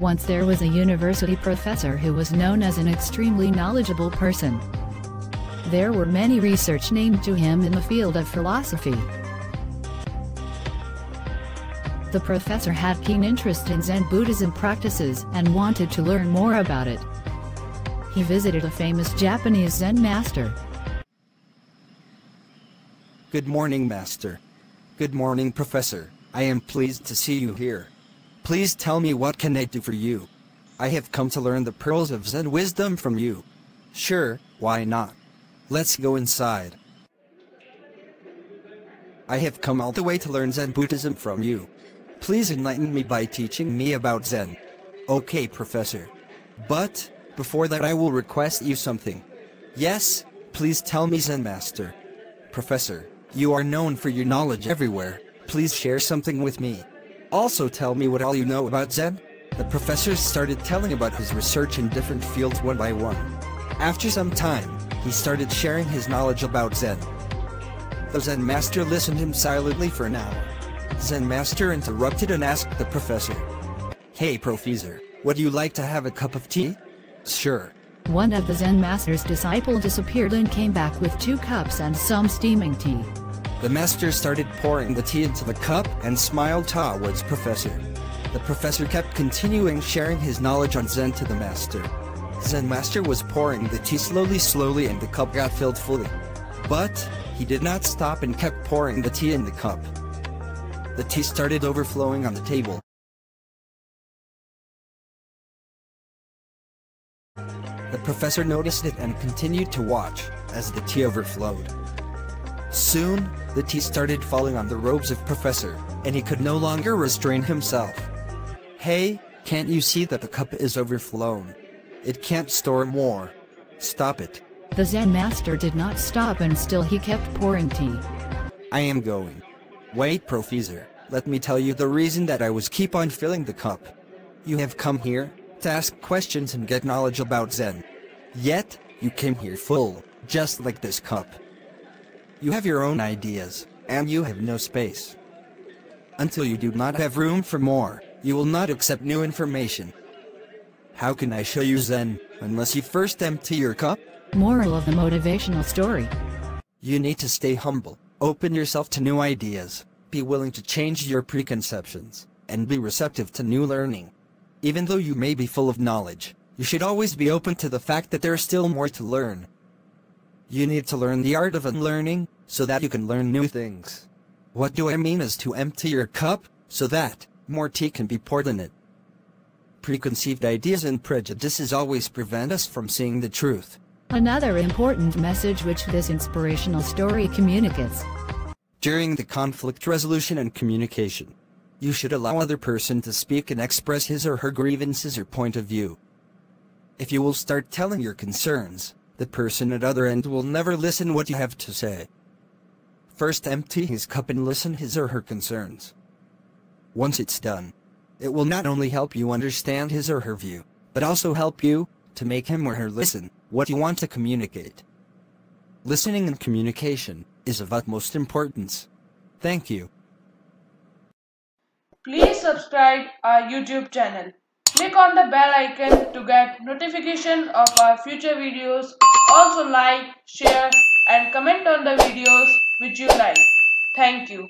Once there was a university professor who was known as an extremely knowledgeable person. There were many research named to him in the field of philosophy. The professor had keen interest in Zen Buddhism practices and wanted to learn more about it. He visited a famous Japanese Zen master. Good morning, Master. Good morning, Professor. I am pleased to see you here. Please tell me what can I do for you? I have come to learn the pearls of Zen wisdom from you. Sure, why not? Let's go inside. I have come all the way to learn Zen Buddhism from you. Please enlighten me by teaching me about Zen. Okay, Professor. But, before that I will request you something. Yes, please tell me Zen Master. Professor, you are known for your knowledge everywhere. Please share something with me. Also tell me what all you know about Zen. The professor started telling about his research in different fields one by one. After some time, he started sharing his knowledge about Zen. The Zen master listened him silently for an hour. Zen master interrupted and asked the professor, Hey professor, would you like to have a cup of tea? Sure. One of the Zen master's disciple disappeared and came back with two cups and some steaming tea. The master started pouring the tea into the cup and smiled towards professor. The professor kept continuing sharing his knowledge on Zen to the master. Zen master was pouring the tea slowly slowly and the cup got filled fully. But, he did not stop and kept pouring the tea in the cup. The tea started overflowing on the table. The professor noticed it and continued to watch, as the tea overflowed. Soon, the tea started falling on the robes of Professor, and he could no longer restrain himself. Hey, can't you see that the cup is overflown? It can't store more. Stop it. The Zen master did not stop and still he kept pouring tea. I am going. Wait, Professor, let me tell you the reason that I was keep on filling the cup. You have come here, to ask questions and get knowledge about Zen. Yet, you came here full, just like this cup. You have your own ideas, and you have no space. Until you do not have room for more, you will not accept new information. How can I show you Zen, unless you first empty your cup? Moral of the motivational story. You need to stay humble, open yourself to new ideas, be willing to change your preconceptions, and be receptive to new learning. Even though you may be full of knowledge, you should always be open to the fact that there is still more to learn. You need to learn the art of unlearning, so that you can learn new things. What do I mean is to empty your cup, so that more tea can be poured in it. Preconceived ideas and prejudices always prevent us from seeing the truth. Another important message which this inspirational story communicates. During the conflict resolution and communication, you should allow other person to speak and express his or her grievances or point of view. If you will start telling your concerns, the person at other end will never listen what you have to say. First empty his cup and listen his or her concerns. Once it's done, it will not only help you understand his or her view, but also help you to make him or her listen what you want to communicate. Listening and communication is of utmost importance. Thank you. Please subscribe our YouTube channel. Click on the bell icon to get notification of our future videos. Also like, share and comment on the videos which you like. Thank you.